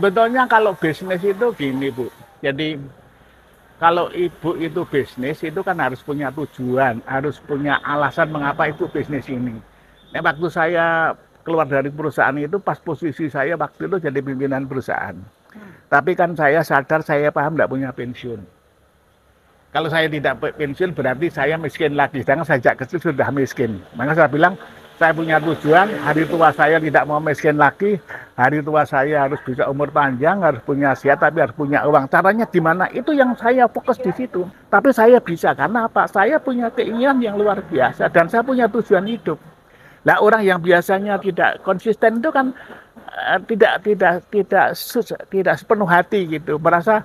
Sebetulnya kalau bisnis itu gini Bu, jadi kalau ibu itu bisnis itu kan harus punya tujuan, harus punya alasan mengapa itu bisnis ini. Nah, waktu saya keluar dari perusahaan itu pas posisi saya waktu itu jadi pimpinan perusahaan. Tapi kan saya sadar saya paham tidak punya pensiun. Kalau saya tidak pensiun berarti saya miskin lagi. Sedangkan sejak kecil sudah miskin. Maka saya bilang saya punya tujuan hari tua saya tidak mau miskin lagi. Hari tua saya harus bisa umur panjang, harus punya sehat, tapi harus punya uang. Caranya gimana? Itu yang saya fokus di situ. Tapi saya bisa karena apa? Saya punya keinginan yang luar biasa dan saya punya tujuan hidup. Nah orang yang biasanya tidak konsisten itu kan uh, tidak tidak tidak tidak sepenuh hati gitu, merasa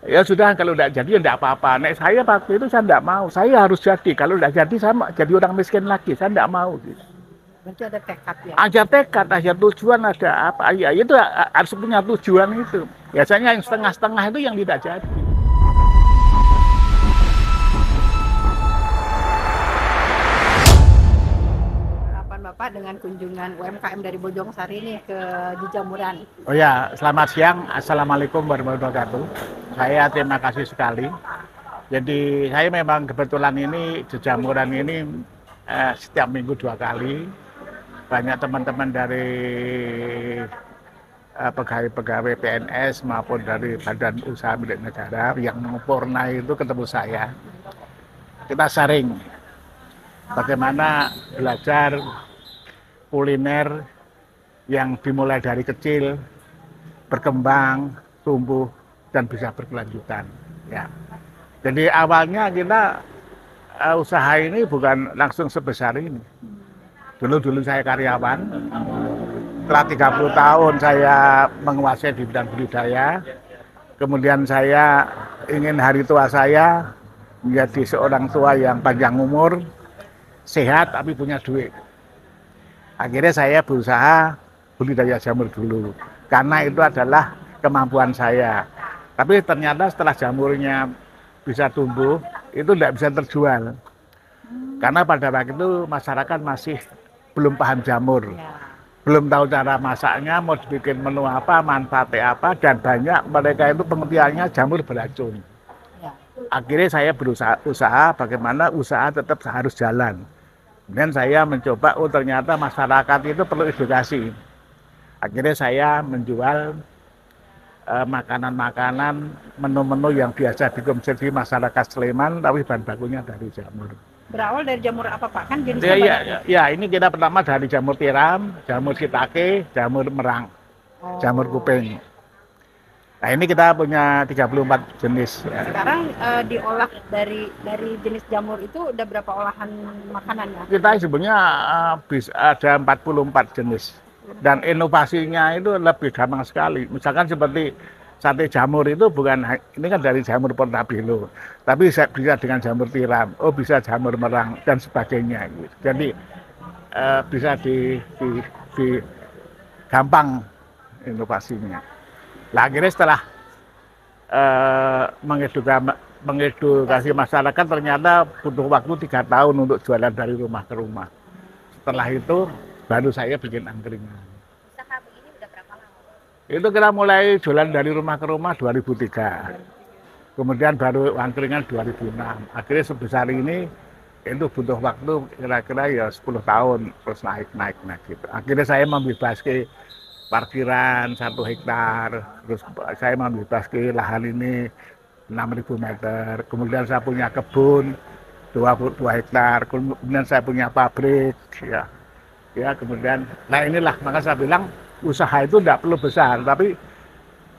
ya sudah kalau tidak jadi ya tidak apa-apa. Nek saya waktu itu saya tidak mau, saya harus jadi. Kalau tidak jadi sama jadi orang miskin lagi, saya tidak mau. Gitu. Berarti ada tekad ya? Ada tekad, ada tujuan, ada apa. Ya itu harus punya tujuan itu. Biasanya yang setengah-setengah itu yang tidak jadi. Bapak dengan kunjungan UMKM dari Bojong Sari ini ke Jejamuran. Oh ya, selamat siang. Assalamualaikum warahmatullahi wabarakatuh. Saya terima kasih sekali. Jadi saya memang kebetulan ini Jejamuran ini eh, setiap minggu dua kali. Banyak teman-teman dari eh, pegawai-pegawai PNS maupun dari badan usaha milik negara yang mempurna itu ketemu saya. Kita sharing bagaimana belajar kuliner yang dimulai dari kecil, berkembang, tumbuh, dan bisa berkelanjutan. Ya. Jadi awalnya kita uh, usaha ini bukan langsung sebesar ini. Dulu-dulu saya karyawan, setelah 30 tahun saya menguasai di bidang budidaya, kemudian saya ingin hari tua saya menjadi seorang tua yang panjang umur, sehat tapi punya duit. Akhirnya saya berusaha budidaya jamur dulu karena itu adalah kemampuan saya. Tapi ternyata setelah jamurnya bisa tumbuh itu tidak bisa terjual. Karena pada waktu itu masyarakat masih belum paham jamur ya. belum tahu cara masaknya mau dibikin menu apa manfaatnya apa dan banyak mereka itu pengertiannya jamur beracun ya. akhirnya saya berusaha usaha bagaimana usaha tetap harus jalan Kemudian saya mencoba, oh ternyata masyarakat itu perlu edukasi. Akhirnya saya menjual eh, makanan-makanan, menu-menu yang biasa dikonsumsi masyarakat Sleman, tapi bahan bakunya dari jamur. Berawal dari jamur apa Pak? Kan jenisnya ya, ya, ya, ya, ini kita pertama dari jamur tiram, jamur sitake, jamur merang, oh. jamur kuping. Nah ini kita punya 34 jenis. Ya. Sekarang uh, diolah dari dari jenis jamur itu udah berapa olahan makanannya? Kita sebenarnya uh, bisa ada 44 jenis. Dan inovasinya itu lebih gampang sekali. Misalkan seperti sate jamur itu bukan ini kan dari jamur portabilo, tapi bisa, dengan jamur tiram, oh bisa jamur merang dan sebagainya. Gitu. Jadi uh, bisa di, di, di gampang inovasinya. Lah akhirnya setelah uh, mengedukasi, mengedukasi masyarakat ternyata butuh waktu tiga tahun untuk jualan dari rumah ke rumah. Setelah itu baru saya bikin angkringan. Usaha begini udah berapa lama? Itu kita mulai jualan dari rumah ke rumah 2003. Kemudian baru angkringan 2006. Akhirnya sebesar ini itu butuh waktu kira-kira ya 10 tahun terus naik naik naik gitu. Akhirnya saya membebaskan parkiran satu hektar, terus saya membebas ke lahan ini 6.000 meter, kemudian saya punya kebun 22 hektar, kemudian saya punya pabrik, ya, ya kemudian, nah inilah maka saya bilang usaha itu tidak perlu besar, tapi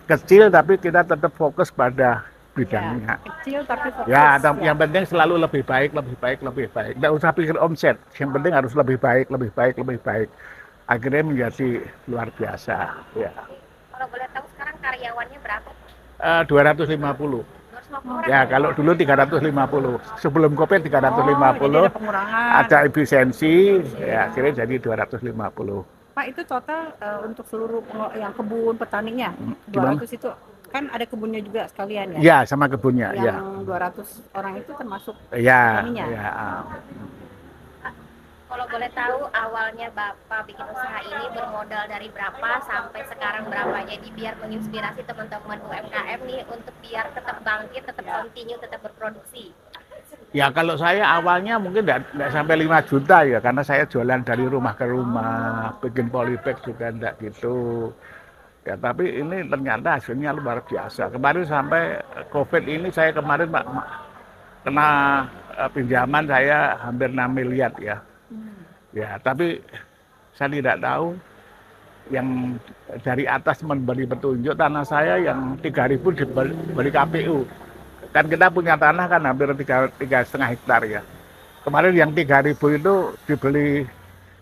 kecil tapi kita tetap fokus pada bidangnya. Ya, kecil tapi fokus. Ya, ya, yang penting selalu lebih baik, lebih baik, lebih baik. Tidak usah pikir omset, yang penting harus lebih baik, lebih baik, lebih baik akhirnya menjadi luar biasa. Ya. Kalau boleh tahu sekarang karyawannya berapa? Uh, 250. Ya, kalau dulu 350. Sebelum Covid 350. Oh, ada, ada efisiensi, ya akhirnya jadi 250. Pak, itu total uh, untuk seluruh yang kebun petaninya, hmm, 200 itu kan ada kebunnya juga sekalian ya? Ya, sama kebunnya. Yang ya. 200 orang itu termasuk ya, petaninya? Ya. Kalau boleh tahu awalnya Bapak bikin usaha ini bermodal dari berapa sampai sekarang berapa? Jadi biar menginspirasi teman-teman UMKM nih untuk biar tetap bangkit, tetap continue, tetap berproduksi. Ya kalau saya awalnya mungkin tidak sampai 5 juta ya karena saya jualan dari rumah ke rumah, bikin polybag juga enggak gitu. Ya tapi ini ternyata hasilnya luar biasa. Kemarin sampai COVID ini saya kemarin Pak kena uh, pinjaman saya hampir 6 miliar ya. Ya, tapi saya tidak tahu yang dari atas memberi petunjuk tanah saya yang 3000 diberi KPU kan kita punya tanah kan hampir tiga tiga setengah hektar ya. Kemarin yang 3000 itu dibeli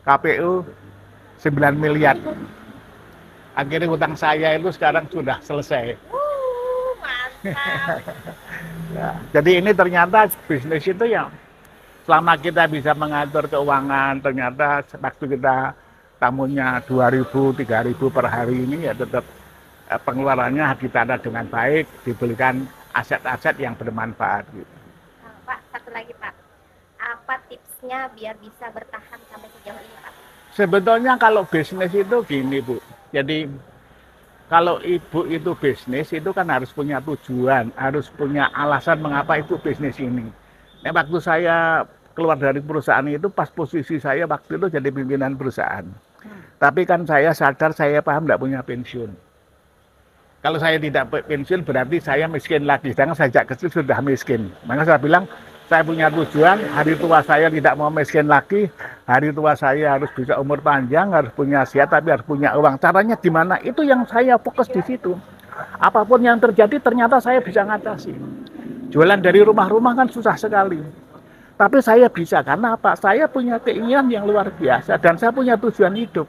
KPU 9 miliar. Akhirnya hutang saya itu sekarang sudah selesai. Uh, mantap. ya, jadi ini ternyata bisnis itu yang selama kita bisa mengatur keuangan ternyata waktu kita tamunya 2000 3000 per hari ini ya tetap eh, pengeluarannya kita ada dengan baik dibelikan aset-aset yang bermanfaat gitu. Pak, satu lagi Pak. Apa tipsnya biar bisa bertahan sampai sejauh ini Pak? Sebetulnya kalau bisnis itu gini Bu, jadi kalau ibu itu bisnis itu kan harus punya tujuan, harus punya alasan mengapa itu bisnis ini. Nah, waktu saya keluar dari perusahaan itu pas posisi saya waktu itu jadi pimpinan perusahaan. Tapi kan saya sadar saya paham tidak punya pensiun. Kalau saya tidak pensiun berarti saya miskin lagi. Sedangkan sejak kecil sudah miskin. Maka saya bilang saya punya tujuan hari tua saya tidak mau miskin lagi. Hari tua saya harus bisa umur panjang, harus punya sehat, tapi harus punya uang. Caranya gimana? Itu yang saya fokus di situ. Apa pun yang terjadi ternyata saya bisa ngatasi. Jualan dari rumah-rumah kan susah sekali. Tapi saya bisa karena apa? Saya punya keinginan yang luar biasa dan saya punya tujuan hidup.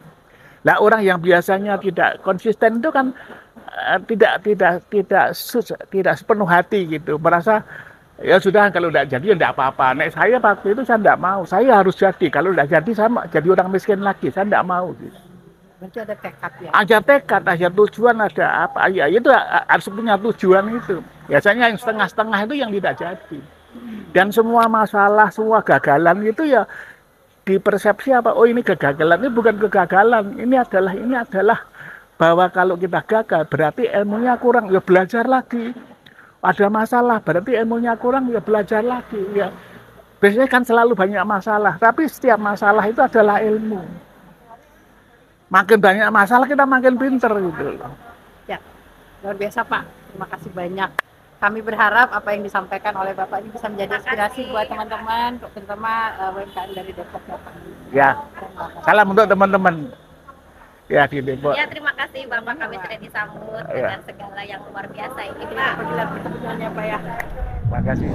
Nah orang yang biasanya tidak konsisten itu kan tidak tidak tidak sus, tidak sepenuh hati gitu, merasa ya sudah kalau tidak jadi ya tidak apa-apa. Nek saya waktu itu saya tidak mau, saya harus jadi. Kalau tidak jadi sama jadi orang miskin lagi, saya tidak mau. Gitu. Berarti ada tekad ya. Ada tekad, ada tujuan, ada apa? Ya itu harus punya tujuan itu. Biasanya yang setengah-setengah itu yang tidak jadi. Dan semua masalah, semua gagalan itu ya di persepsi apa? Oh ini kegagalan, ini bukan kegagalan. Ini adalah ini adalah bahwa kalau kita gagal berarti ilmunya kurang, ya belajar lagi. Ada masalah berarti ilmunya kurang, ya belajar lagi. Ya biasanya kan selalu banyak masalah, tapi setiap masalah itu adalah ilmu. Makin banyak masalah kita makin pinter gitu loh. Ya, luar biasa Pak. Terima kasih banyak. Kami berharap apa yang disampaikan oleh Bapak ini bisa menjadi inspirasi buat teman-teman, terutama uh, UMKM dari Depok. Ya, salam untuk teman-teman ya di Depok. Ya, terima kasih Bapak kami sudah disambut Ya. dengan segala yang luar biasa ini Pak. apabila pertemuannya Pak ya. Terima kasih.